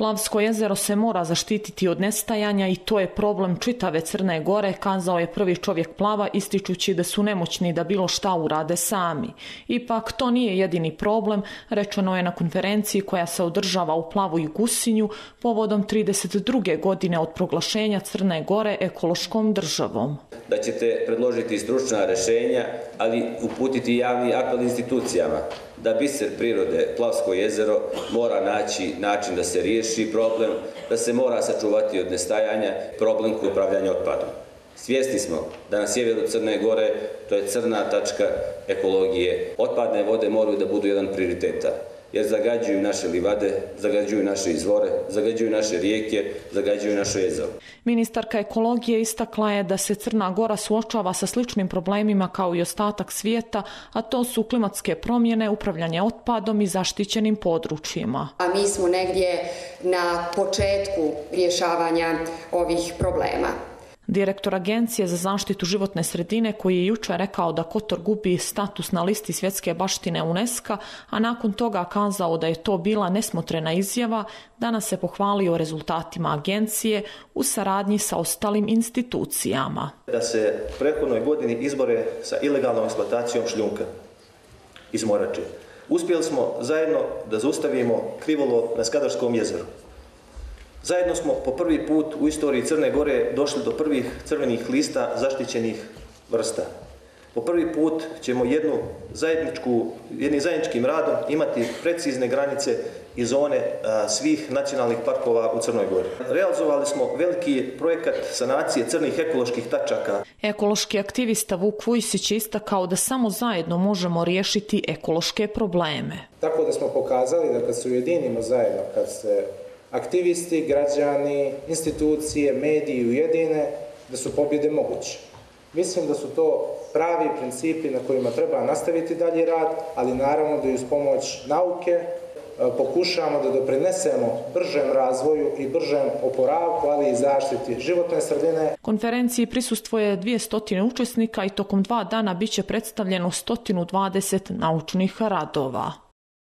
Plavsko jezero se mora zaštititi od nestajanja i to je problem čitave Crne Gore, kazao je prvi čovjek Plava ističući da su nemoćni da bilo šta urade sami. Ipak to nije jedini problem, rečeno je na konferenciji koja se održava u Plavu i Gusinju povodom 32. godine od proglašenja Crne Gore ekološkom državom. Da ćete predložiti stručna rešenja, ali uputiti javni apel institucijama da biser prirode Plavsko jezero mora naći način da se riješi problem, da se mora sačuvati od nestajanja problem kod upravljanja otpadom. Svjesni smo da na sjeveru Crne Gore to je crna tačka ekologije. Otpadne vode moraju da budu jedan prioriteta jer zagađuju naše livade, zagađuju naše izvore, zagađuju naše rijeke, zagađuju naše jezero. Ministarka ekologije istakla je da se Crna Gora suočava sa sličnim problemima kao i ostatak svijeta, a to su klimatske promjene, upravljanje otpadom i zaštićenim područjima. A mi smo negdje na početku rješavanja ovih problema. Direktor Agencije za zaštitu životne sredine koji je jučer rekao da Kotor gubi status na listi svjetske baštine UNESCO, a nakon toga kazao da je to bila nesmotrena izjava, danas se pohvalio rezultatima agencije u saradnji sa ostalim institucijama. Da se prethodnoj godini izbore sa ilegalnom eksploatacijom šljunka iz Morače. Uspjeli smo zajedno da zaustavimo krivolo na Skadarskom jezeru. Zajedno smo po prvi put u istoriji Crne Gore došli do prvih crvenih lista zaštićenih vrsta. Po prvi put ćemo jednu zajedničku, jednim zajedničkim radom imati precizne granice i zone svih nacionalnih parkova u Crnoj Gori. Realizovali smo veliki projekat sanacije crnih ekoloških tačaka. Ekološki aktivista Vuk Vujsić istakao da samo zajedno možemo riješiti ekološke probleme. Tako da smo pokazali da kad se ujedinimo zajedno, kad se aktivisti, građani, institucije, mediji ujedine, da su pobjede moguće. Mislim da su to pravi principi na kojima treba nastaviti dalje rad, ali naravno da i uz pomoć nauke e, pokušamo da doprinesemo bržem razvoju i bržem oporavku, ali i zaštiti životne sredine. Konferenciji prisustvuje 200 učesnika i tokom dva dana biće predstavljeno 120 naučnih radova.